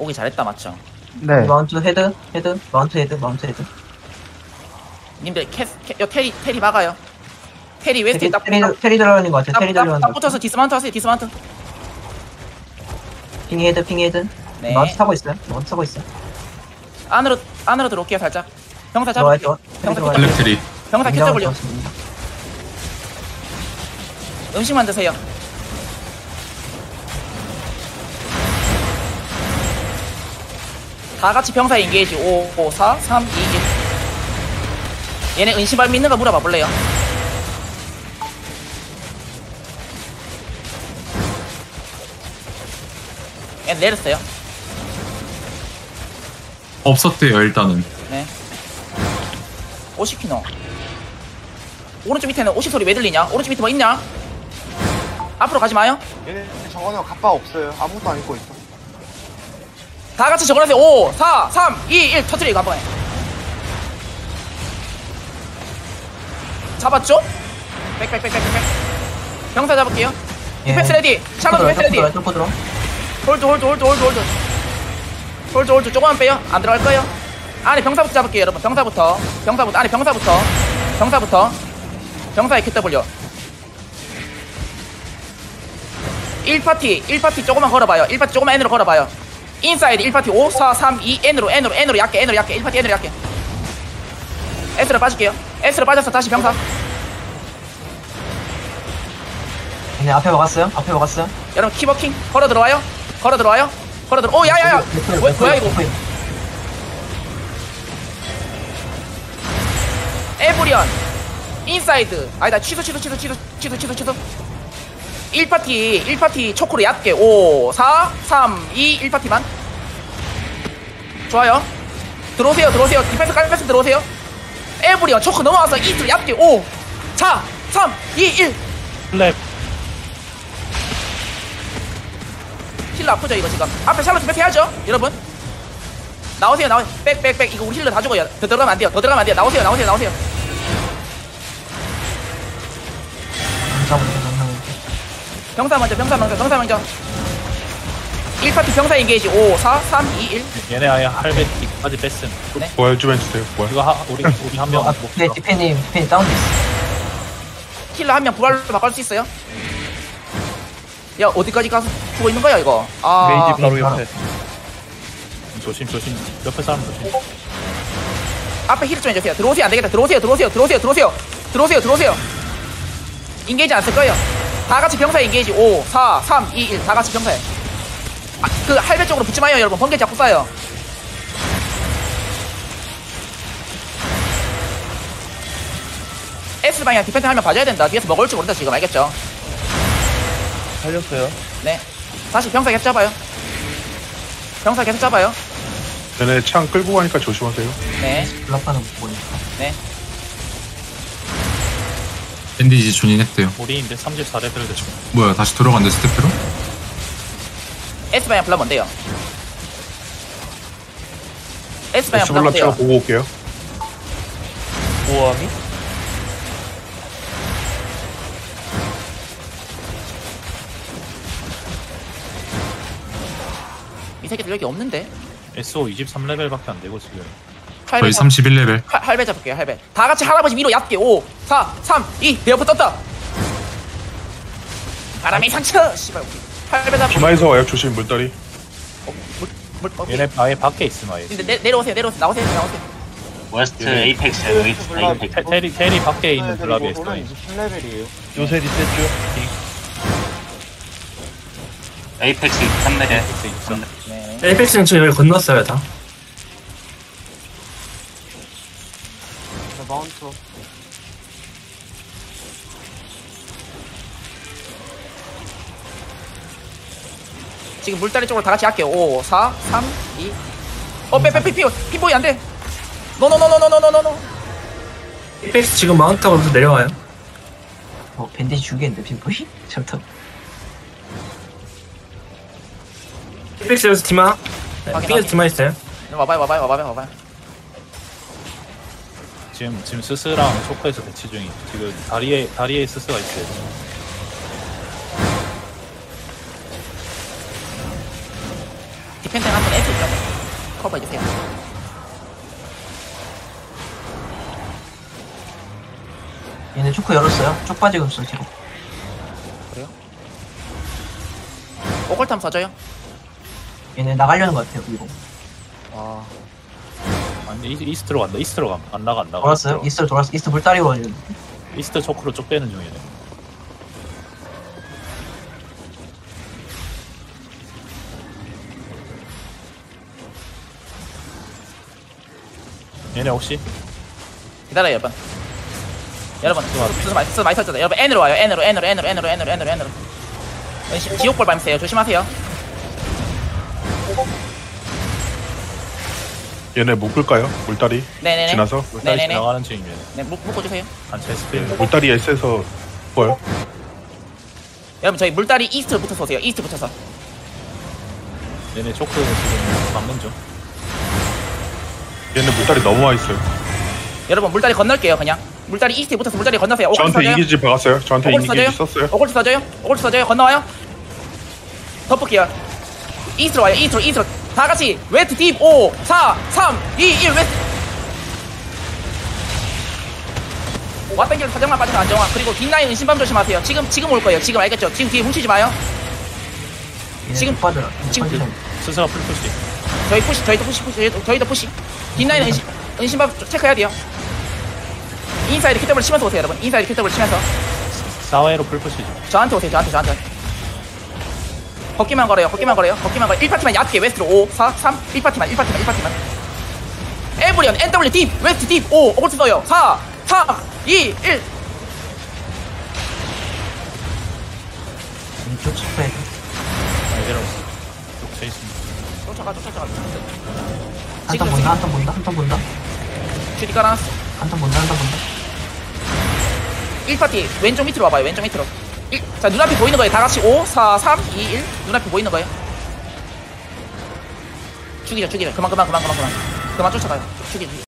오기 잘했다 맞죠? 네. mount head, head, mount head, mount head. 님들 캐, 캐, 여 terri terri 막아요. terri west에 terri, 딱, terri, 딱, terri 들어가는 것 같아. terri 딱, 들어가는 딱 것 같아. 붙어서 dismount 하세요 dismount. Ping head, ping head. 네. mount 타고 있어요. mount 타고 있어. 안으로 안으로 들어올게요 살짝. 병사. 좋아. 병사. Q 엘렉트리 병사 W. 좋습니다. 음식만 드세요. 다 같이 병사 인게이지 5, 5, 4, 3, 2, 1. 얘네 은신발 믿는 거 물어봐 볼래요? 얘 내렸어요. 없었대요 일단은 네. 오시키노. 오른쪽 밑에는 오시 소리 왜 들리냐? 오른쪽 밑에 뭐 있냐? 앞으로 가지 마요. 얘네 저거는 갑바 없어요. 아무것도 안 입고 있어. 다 같이 적어주세요. 5, 4, 3, 2, 1 터트리고 한 번에. 잡았죠? 빽빽빽빽빽. 병사 잡을게요. 예. Pass ready. 샬롯 pass ready. Hold hold hold hold hold. Hold hold 조금만 빼요. 안 들어갈 거예요. 안에 병사부터 잡을게요, 여러분. 병사부터. 병사부터. 안에 병사부터. 병사부터. 병사의 QW. 1파티, 1파티 조금만 걸어봐요. 1파티 조금만 N으로 걸어봐요. Inside 1파티 5, 4, 3, 2, N으로, N으로, N으로 약게, N으로 약게. 1파티 N으로 약게. S로 빠질게요. S로 빠져서 다시 병사. 얘네 앞에 막았어요. 앞에 막았어요. 여러분 keep walking 걸어 들어와요. 걸어 들어와요. 걸어 들어. 오 야야야. 뭐, 뭐야 이거? Everyone inside 아니다 취소 취소 취소 취소 취소 취소 취소 1파티 1파티 choke로 얕게. 5 4 3 2 1파티만. 좋아요. 들어오세요 들어오세요. 디펜스 깔면서 들어오세요. Everyone choke 넘어와서 east로 얕게. 5 4 3 2 1 clap. Healer 아프죠 이거 지금? 앞에 샬롯 back 해야죠 여러분. 나오세요 나오세요. Back back back. 이거 우리 healer 다 죽어요. 더 들어가면 안 돼요. 더 들어가면 안 돼요. 나오세요 나오세요 나오세요. 감사합니다. 병사 먼저 병사 먼저 병사 먼저 1파티 병사 engage 5 4 3 2 1 얘네 아예 할배 이까지 뺐음 부활 좀 해주세요 부활 이거 하, 우리 우리 한명 아, 디펜님, 디펜이 다운돼 있어. Healer 한 명 부활로 바꿀 수 있어요 야 어디까지 가서 죽어 있는 거야 이거 아 바로 옆에 조심 조심 옆에 사람 조심 앞에 heal 좀 해주세요 들어오세요 안 되겠다 들어오세요 들어오세요 들어오세요 들어오세요 들어오세요 들어오세요 engage 안 쓸 거예요 다 같이 병사 engage 5 4 3 2 1 다 같이 병사해 아, 그 할배 쪽으로 붙지 마요 여러분. 번개 자꾸 쏴요. S 방향 디펜스 하면 봐줘야 된다. 뒤에서 먹을 줄 모른다 지금. 알겠죠? 살렸어요. 네. 다시 병사 계속 잡아요. 병사 계속 잡아요. 얘네 창 끌고 가니까 조심하세요. 네. 블락하는 거 보니까. 밴디지 존인했대요. 우리 이제 34레벨 됐죠. 뭐야 다시 돌아간대 스태프로? S 방향 불러 뭔데요. S 방향 불러 스블라 제가 뭔데요. 보고 올게요. 보암이? 이 새끼들 여기 없는데? SO 23레벨밖에 안 되고 지금 거의 할배 잡 31레벨. 할- 할배 잡을게요 할배. 다 같이 할아버지 위로 얕게. 5 4 3 2 내 옆에 떴다. 바람의 상처! 씨발 할배 잡 기마에서 와요 조심 물다리 어, 물, 물, 어, 얘네 아예 밖에 있음 아예. 근데 내, 내려오세요 내려오세요. 나오세요 나오세요. 웨스트 에이펙스 에이펙스 테, 테리 테리 밖에 있는 블랍이 저는 있어 27레벨이에요. 요새 리셋 중. 에이펙스 3레벨 있어 네. 에이펙스는 지금 여기 건넜어요, 다. 자, mount. 지금 물다리 쪽으로 다 같이 할게요 5 4 3 2 어, 빼, 빼, 빼, 피, 핀보이 안 돼. 노노노노노노노노. 에이펙스 지금 mount 타고 내려와요. 어, 밴디지 죽겠는데, 핀보이? 잠깐. 에이펙스 여기서 디마. 확인, 네. Ping에서 디마 있어요. 와봐요, 와봐요, 와봐요, 와봐요. 지금 지금 스스랑 choke에서 대치 중이 지금 다리에 다리에 스스가 있어요 defending 한번 해줘. 커버해주세요. 얘네 choke 열었어요. 쭉 빠지고 있어 지금. 오컬트 써줘요. 얘네 나가려는 것 같아요. 이거. 아. 아니, 이- east로 간다. East로 가. 안 나가, 안 나가. 돌았어요. East 돌았어. East 물다리 가지고. East choke로 쭉 빼는 중이네. 얘네 혹시 기다려요, 여러분. 여러분, 수수 많이, 수수 많이 터졌다. 여러분, N으로 와요. N으로, N으로, N으로, N으로, N으로, N으로, N으로. 지- 지옥볼 밟으세요. 조심하세요. 얘네 묶을까요? 물다리 네네네. 지나서 다시 네네네. 나가는 중이면 네, 묶, 묶어주세요. 단체 스피드 물다리 S에서 뭐요? 여러분, 저희 물다리 이스트로 붙어서 오세요. 이스트 붙어서. 얘네 choke 지금 막는 중. 얘네 물다리 넘어와 있어요. 여러분, 물다리 건널게요, 그냥. 물다리 east에 붙어서 물다리 건너세요. 저한테 써줘요. Engage 박았어요. 저한테 engage 써줘요. 썼어요. 오컬트 써줘요. 오컬트 써줘요. 건너와요. 덮을게요. East로 와요. East로, east로. 다 같이 west deep 5, 4, 3, 2, 1 west. 왔던 길 사정만 빠져서 안정화. 그리고 뒷라인 은신bomb 조심하세요. 지금, 지금 올 거예요. 지금 알겠죠? 지금 뒤에 훔치지 마요. 지금- 쭉 빠져요. 지금 빠지죠. 스스가 풀 푸시. 저희 푸시, 저희도 푸시, 푸시, 저희도, 저희도 푸시. 뒷라인 은신, 은신밤 체크해야 돼요. 인사이드 kit더블 치면서 오세요, 여러분. 인사이드 kit더블 치면서. 사회로 풀 푸시죠. 저한테 오세요, 저한테, 저한테. 걷기만 걸어요, 걷기만 걸어요, 걷기만 걸어요. 1파티만 얕게, 웨스트로 5, 4, 3, 1파티만, 1파티만, 1파티만. 에브리언, NW 딥, 웨스트 딥, 5, 오버트 써요. 4, 3, 2, 1. 왼쪽 스프레드. 이대로 쭉 체이스입니다. 쫓아가, 쫓아가. 한턴 본다. 한턴 본다. 한턴 본다. 슈리 깔아놨어. 한턴 본다. 한턴 본다. 1파티, 왼쪽 밑으로 와봐요, 왼쪽 밑으로. 일, 자, 눈앞에 보이는 거예요. 다 같이 5, 4, 3, 2, 1. 눈앞에 보이는 거예요. 죽이죠, 죽이죠. 그만, 그만, 그만, 그만, 그만. 그만 쫓아가요. 죽이죠.